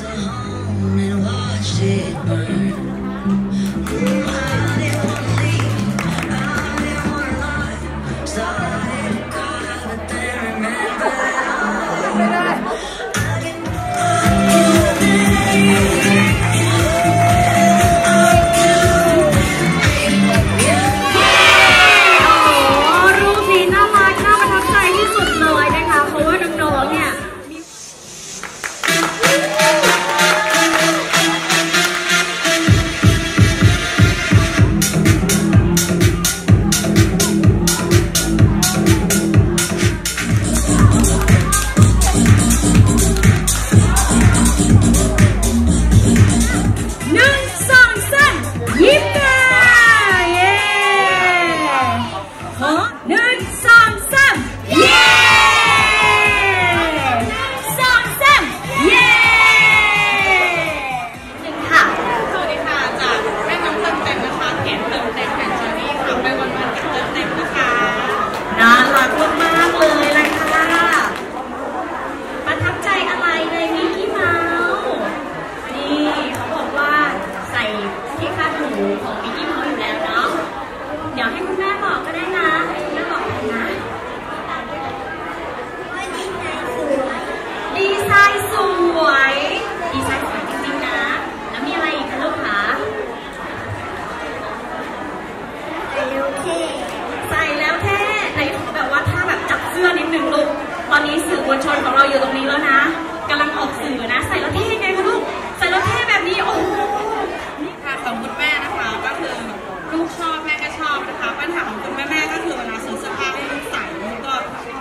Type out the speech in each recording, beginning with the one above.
so home and watched it burn. Good Sam Sam. ตอนนี้สื่อมวลชนของเราอยู่ตรงนี้แล้วนะกำลังออกสื่อนะ ใส่รถเท่ไงคะลูกใส่รถเท่แบบนี้โอ้นี่ค่ะสมมติแม่นะคะก็คือลูกชอบแม่ก็ชอบนะคะปัญหาของคุณแม่แม่ก็คือเวลาซื้อเสื้อผ้าให้ลูกใส่ลูกก็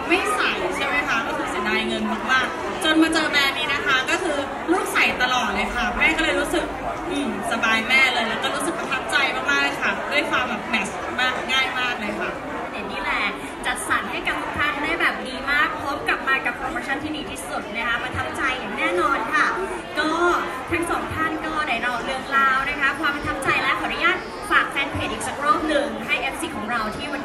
ไม่ใส่ใช่ไหมคะก็คือเสียดายเงินมากๆจนมาเจอแบรนด์นี้นะคะ ก็คือลูกใส่ตลอดเลยค่ะ แม่ก็เลยรู้สึกอืมสบายแม่เลย 我听。